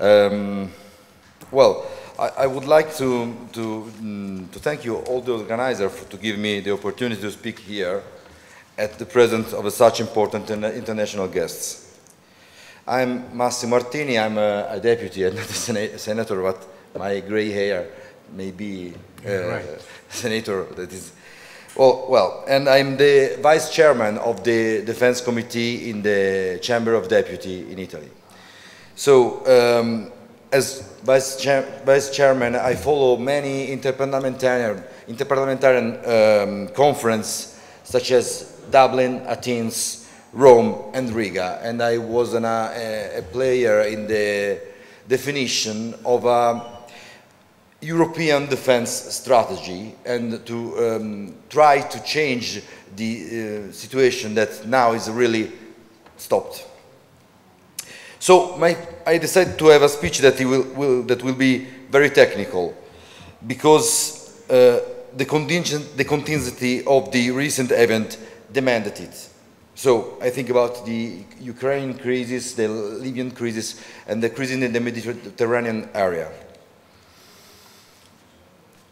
Um, well, I, I, would like to, to, mm, to thank you, all the organizers, for, to give me the opportunity to speak here at the presence of such important international guests. I'm Massimo Artini, I'm a, a deputy and not a senator, but my gray hair may be uh, right. senator that is well, well, and I'm the vice chairman of the defense committee in the Chamber of Deputy in Italy. So, um, as vice, chair, vice, chairman, I follow many interparliamentarian, interparliamentarian um, conferences such as Dublin, Athens, Rome, and Riga, and I was an, uh, a, a player in the definition of a European defense strategy and to um, try to change the uh, situation that now is really stopped. So my, I decided to have a speech that will, will, that will be very technical because uh, the, contingent, the contingency of the recent event demanded it. So I think about the Ukraine crisis, the Libyan crisis, and the crisis in the Mediterranean area.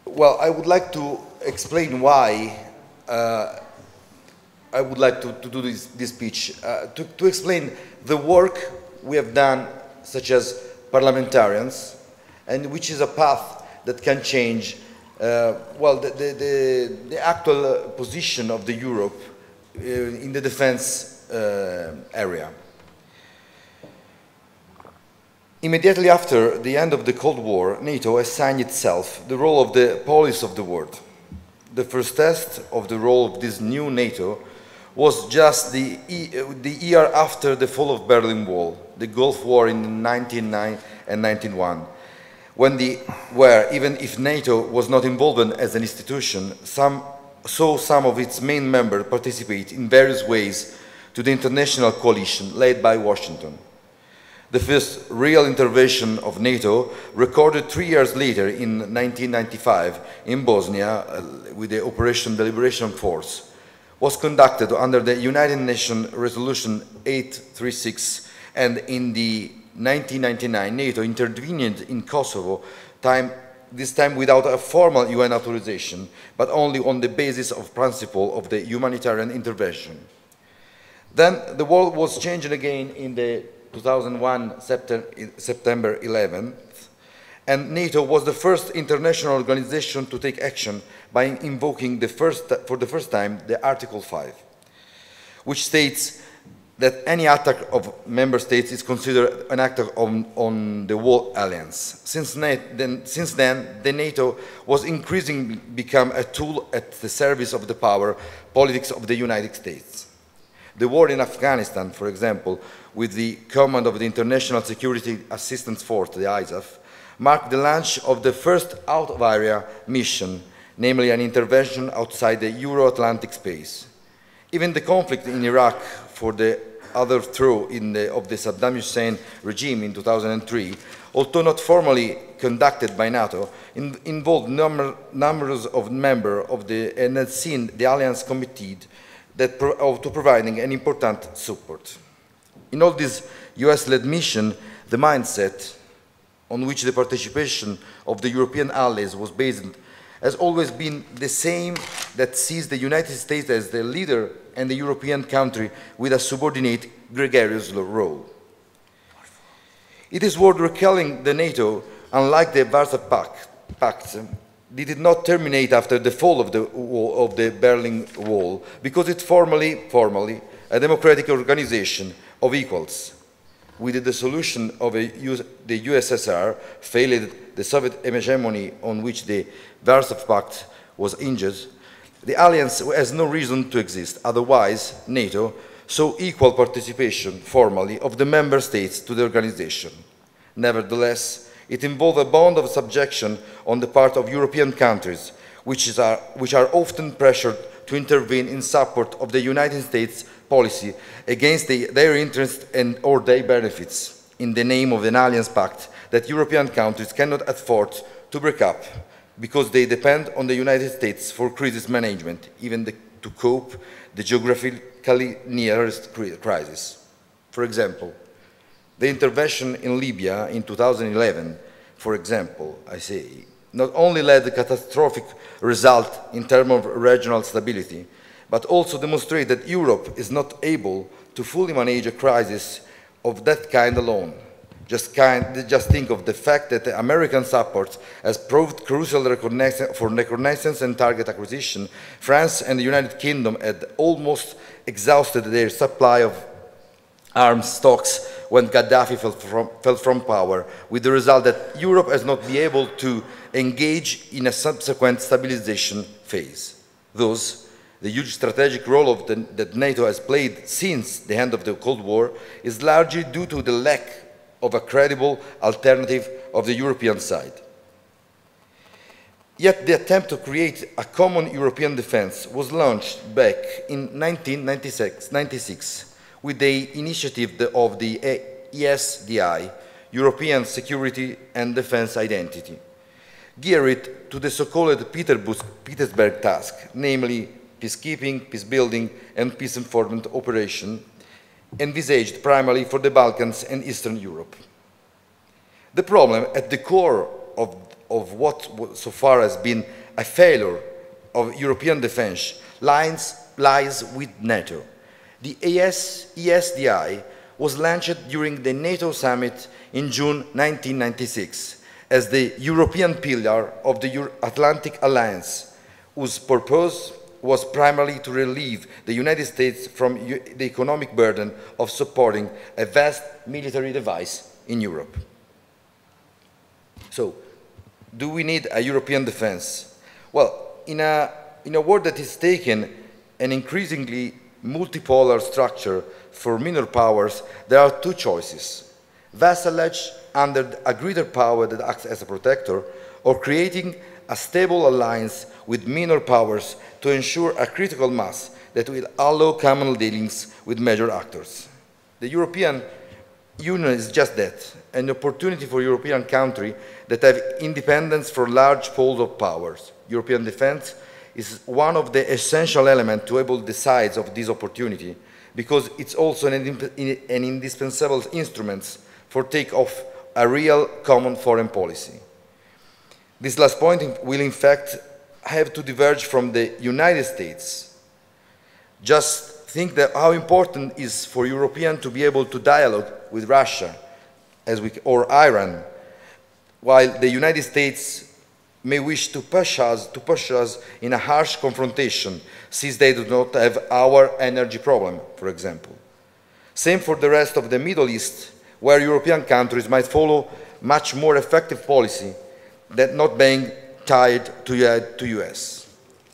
Well, I would like to explain why uh, I would like to, to do this, this speech, uh, to, to explain the work we have done, such as parliamentarians, and which is a path that can change, uh, well, the, the, the, the, actual position of the Europe uh, in the defense uh, area. Immediately after the end of the Cold War, NATO assigned itself the role of the police of the world. The first test of the role of this new NATO was just the, the year after the fall of Berlin Wall, the Gulf War in 1999 and 1991, when the, where even if NATO was not involved as an institution, some, saw some of its main members participate in various ways to the international coalition led by Washington. The first real intervention of NATO, recorded three years later in 1995 in Bosnia uh, with the Operation Deliberation Force, was conducted under the United Nations Resolution 836 and in the 1999 NATO intervened in Kosovo, time, this time without a formal UN authorization, but only on the basis of principle of the humanitarian intervention. Then the world was changing again in the 2001, September 11th, and NATO was the first international organization to take action by invoking the first, for the first time the Article 5, which states that any attack of member states is considered an attack on, on the whole alliance. Since, then, since then, the NATO was increasingly become a tool at the service of the power politics of the United States. The war in Afghanistan, for example, with the command of the International Security Assistance Force, the ISAF, marked the launch of the first out-of-area mission, namely an intervention outside the Euro-Atlantic space. Even the conflict in Iraq for the other overthrow the, of the Saddam Hussein regime in 2003, although not formally conducted by NATO, in, involved number, numbers of members of the and had seen the alliance committed that pro to providing an important support. In all this US-led mission, the mindset on which the participation of the European allies was based has always been the same that sees the United States as the leader and the European country with a subordinate gregarious role. It is worth recalling the NATO, unlike the Warsaw Pact, did not terminate after the fall of the, of the Berlin Wall because it formally, formally a democratic organization of equals. With the dissolution of the USSR, failed the Soviet hegemony on which the Warsaw Pact was injured, the alliance has no reason to exist. Otherwise, NATO saw equal participation formally of the member states to the organization. Nevertheless, it involves a bond of subjection on the part of European countries, which, are, which are often pressured to intervene in support of the United States policy against the, their interests and or their benefits in the name of an alliance pact that European countries cannot afford to break up because they depend on the United States for crisis management, even the, to cope the geographically nearest crisis. For example, The intervention in Libya in 2011, for example, I say, not only led to catastrophic result in terms of regional stability, but also demonstrate that Europe is not able to fully manage a crisis of that kind alone. Just, kind, just think of the fact that the American support has proved crucial for reconnaissance and target acquisition. France and the United Kingdom had almost exhausted their supply of arms stocks when Gaddafi fell from, fell from, power, with the result that Europe has not been able to engage in a subsequent stabilization phase. Thus, the huge strategic role the, that NATO has played since the end of the Cold War is largely due to the lack of a credible alternative of the European side. Yet the attempt to create a common European defense was launched back in 1996 with the initiative of the ESDI, European Security and Defense Identity, geared to the so-called Petersberg task, namely peacekeeping, peacebuilding, and peace enforcement operation envisaged primarily for the Balkans and Eastern Europe. The problem at the core of, of what so far has been a failure of European defense lies, lies with NATO. The AS, ESDI was launched during the NATO summit in June 1996 as the European pillar of the Euro Atlantic Alliance, whose purpose was primarily to relieve the United States from the economic burden of supporting a vast military device in Europe. So, do we need a European defense? Well, in a, in a world that is taking an increasingly multipolar structure for minor powers, there are two choices. Vassalage under a greater power that acts as a protector, or creating a stable alliance with minor powers to ensure a critical mass that will allow common dealings with major actors. The European Union is just that, an opportunity for European countries that have independence from large pools of powers. European defense is one of the essential elements to able the sides of this opportunity because it's also an, an indispensable instrument take off a real common foreign policy. This last point will in fact have to diverge from the United States. Just think that how important is for Europeans to be able to dialogue with Russia as we, or Iran, while the United States may wish to push us to push us in a harsh confrontation since they do not have our energy problem, for example. Same for the rest of the Middle East, where European countries might follow much more effective policy that not being tied to, to US.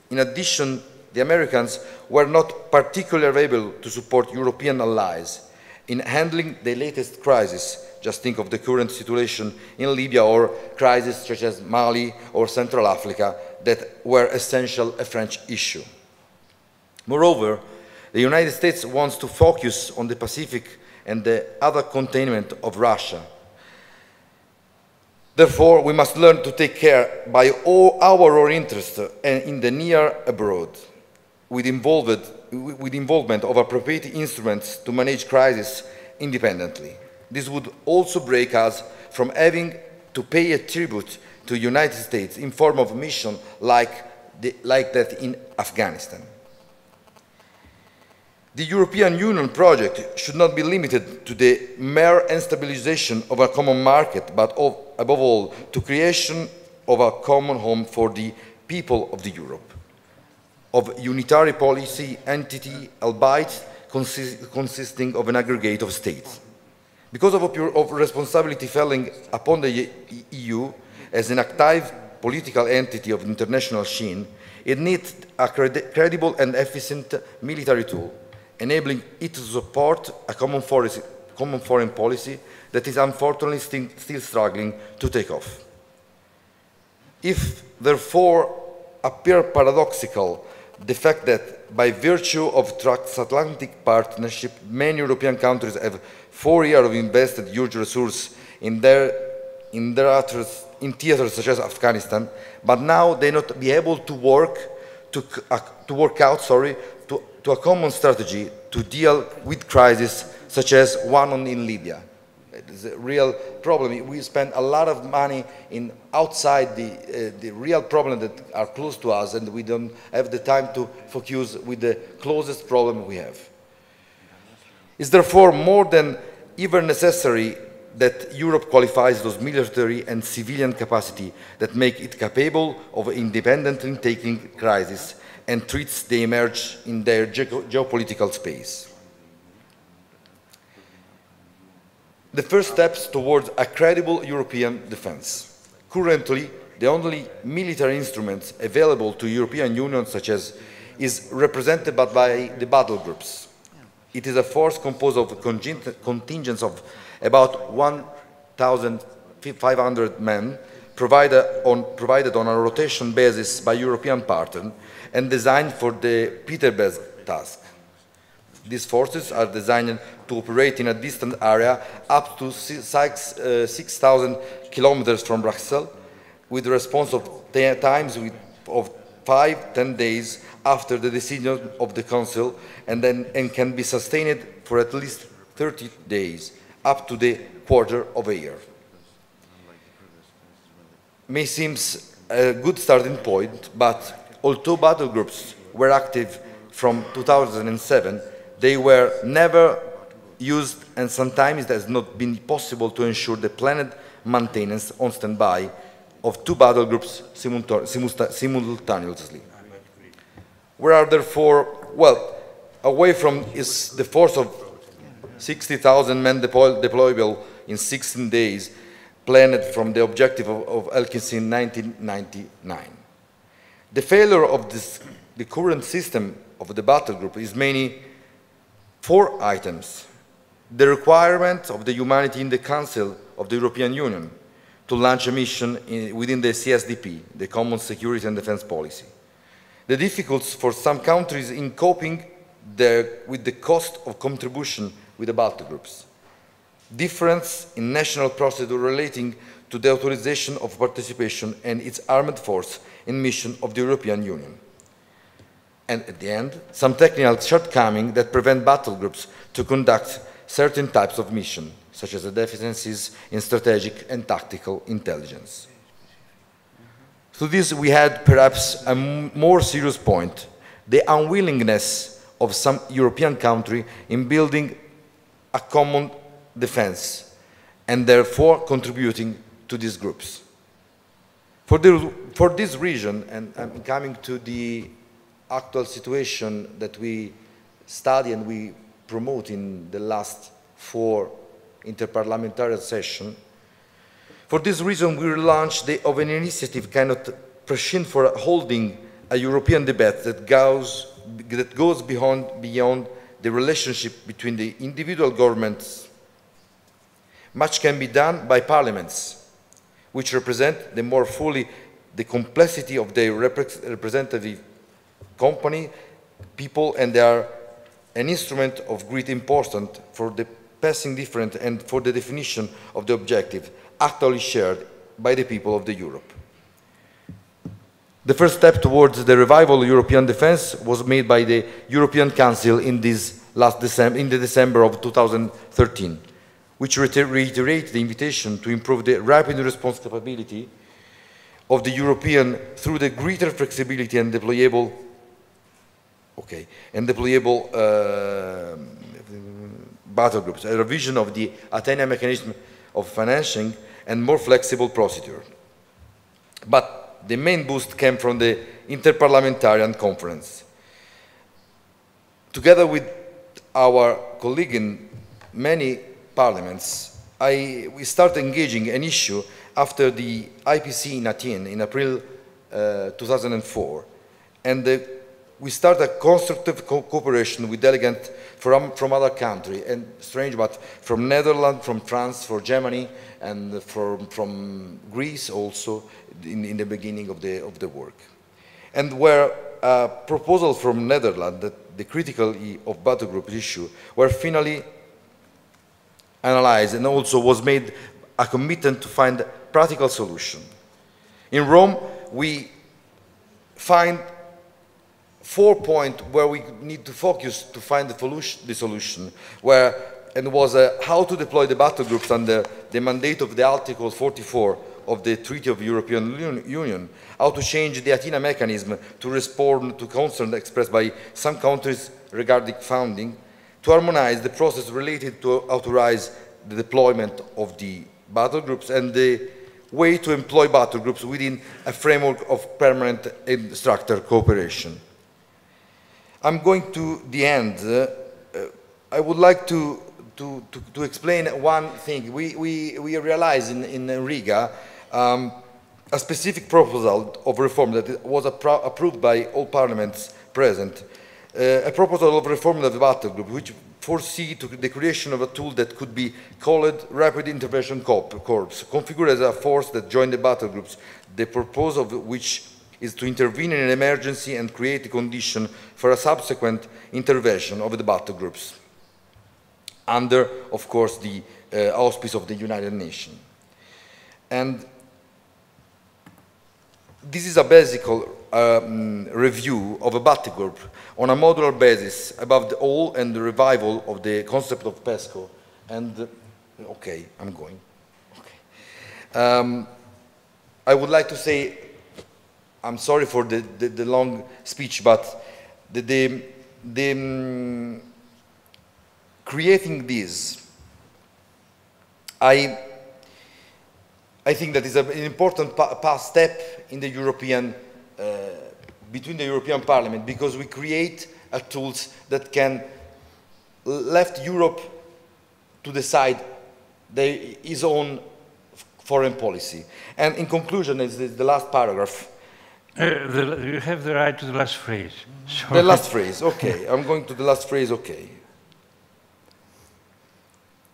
In addition, the Americans were not particularly able to support European allies in handling the latest crisis. Just think of the current situation in Libya or crises such as Mali or Central Africa that were essential a French issue. Moreover, the United States wants to focus on the Pacific and the other containment of Russia Therefore, we must learn to take care by all our own interests and in the near abroad, with, involved, with involvement of appropriate instruments to manage crisis independently. This would also break us from having to pay a tribute to the United States in form of mission like, the, like that in Afghanistan. The European Union project should not be limited to the mere stabilization of a common market, but of, above all, to creation of a common home for the people of the Europe, of unitary policy entity, albeit consist, consisting of an aggregate of states. Because of, of responsibility falling upon the EU as an active political entity of international scene, it needs a credible and efficient military tool enabling it to support a common, common foreign policy that is unfortunately still, struggling to take off. If, therefore, appear paradoxical the fact that by virtue of transatlantic partnership, many European countries have four years of invested huge resources in their, in their in theaters such as Afghanistan, but now they not be able to work to, uh, to work out, sorry, to a common strategy to deal with crises such as one in Libya. It's a real problem. We spend a lot of money in outside the, uh, the real problem that are close to us and we don't have the time to focus with the closest problem we have. It's therefore more than ever necessary that Europe qualifies those military and civilian capacity that make it capable of independently taking crisis and threats they emerge in their ge geopolitical space. The first steps towards a credible European defense. Currently, the only military instruments available to European Union such as is represented by the battle groups. It is a force composed of contingents of about 1,500 men provided on, provided on a rotation basis by European partners and designed for the Petersberg task. These forces are designed to operate in a distant area up to 6,000 6, uh, kilometers from Brussels with response of times with, of five, ten days after the decision of the Council and, then, and can be sustained for at least 30 days, up to the quarter of a year. May seems a good starting point, but although battle groups were active from 2007, they were never used and sometimes it has not been possible to ensure the planned maintenance on standby of two battle groups simultaneously. We are therefore, well, away from is the force of 60,000 men deploy deployable in 16 days planned from the objective of, of Helsinki in 1999. The failure of this, the current system of the battle group is mainly Four items. The requirement of the humanity in the Council of the European Union to launch a mission in, within the CSDP, the Common Security and Defense Policy. The difficulties for some countries in coping the, with the cost of contribution with the battle groups. Difference in national procedure relating to the authorization of participation and its armed force in mission of the European Union and at the end, some technical shortcomings that prevent battle groups to conduct certain types of mission, such as the deficiencies in strategic and tactical intelligence. To this, we had perhaps a more serious point, the unwillingness of some European country in building a common defense and therefore contributing to these groups. For, the, for this reason, and I'm coming to the actual situation that we study and we promote in the last four interparliamentary sessions. For this reason, we launched the Open Initiative kind of prescient for holding a European debate that goes, that goes beyond, beyond the relationship between the individual governments. Much can be done by parliaments, which represent the more fully the complexity of their representative company, people, and they are an instrument of great importance for the passing different and for the definition of the objective actually shared by the people of the Europe. The first step towards the revival of European defense was made by the European Council in this last December, in the December of 2013, which reiterates the invitation to improve the rapid response capability of the European through the greater flexibility and deployable okay, and deployable uh, battle groups, a revision of the Athena mechanism of financing, and more flexible procedure. But the main boost came from the Interparliamentarian Conference. Together with our colleague in many parliaments, I, we started engaging an issue after the IPC in Athens in April uh, 2004, and the we started a constructive co cooperation with delegates from, from other countries, and strange, but from Netherlands, from France, from Germany, and from, from Greece also in, in the beginning of the, of the work. And where a proposal from Netherlands that the critical of battle group issue were finally analyzed and also was made a commitment to find a practical solution. In Rome, we find four points where we need to focus to find the solution, where and was uh, how to deploy the battle groups under the mandate of the Article 44 of the Treaty of European Union, how to change the Athena mechanism to respond to concerns expressed by some countries regarding funding, to harmonize the process related to authorize the deployment of the battle groups and the way to employ battle groups within a framework of permanent structured cooperation. I'm going to the end. Uh, I would like to, to, to, to, explain one thing. We, we, we realized in, in Riga um, a specific proposal of reform that was appro approved by all parliaments present, uh, a proposal of reform of the battle group, which foresee the creation of a tool that could be called Rapid Intervention Corps, configured as a force that joined the battle groups, the purpose of which is to intervene in an emergency and create a condition for a subsequent intervention of the battle groups, under, of course, the uh, auspice of the United Nations. And this is a basic um, review of a battle group on a modular basis above the all and the revival of the concept of PESCO. And, uh, okay, I'm going. Okay. Um, I would like to say, I'm sorry for the, the, the long speech, but the, the, the um, creating this, I, I think that is an important past step in the European between the European Parliament because we create a tools that can left Europe to decide their, his own foreign policy. And in conclusion, is the, last paragraph. Uh, the, you have the right to the last phrase. Sorry. The last phrase, okay. I'm going to the last phrase, okay.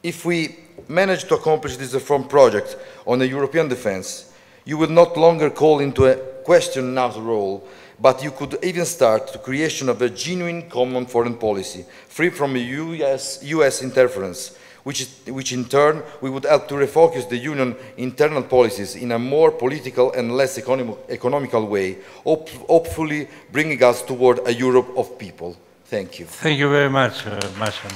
If we manage to accomplish this reform project on the European defense, you will not longer call into a question NATO's role, but you could even start the creation of a genuine common foreign policy, free from US, US interference, which, which in turn we would help to refocus the Union internal policies in a more political and less economic, economical way, hope, hopefully bringing us toward a Europe of people. Thank you. Thank you very much, uh, Marshall.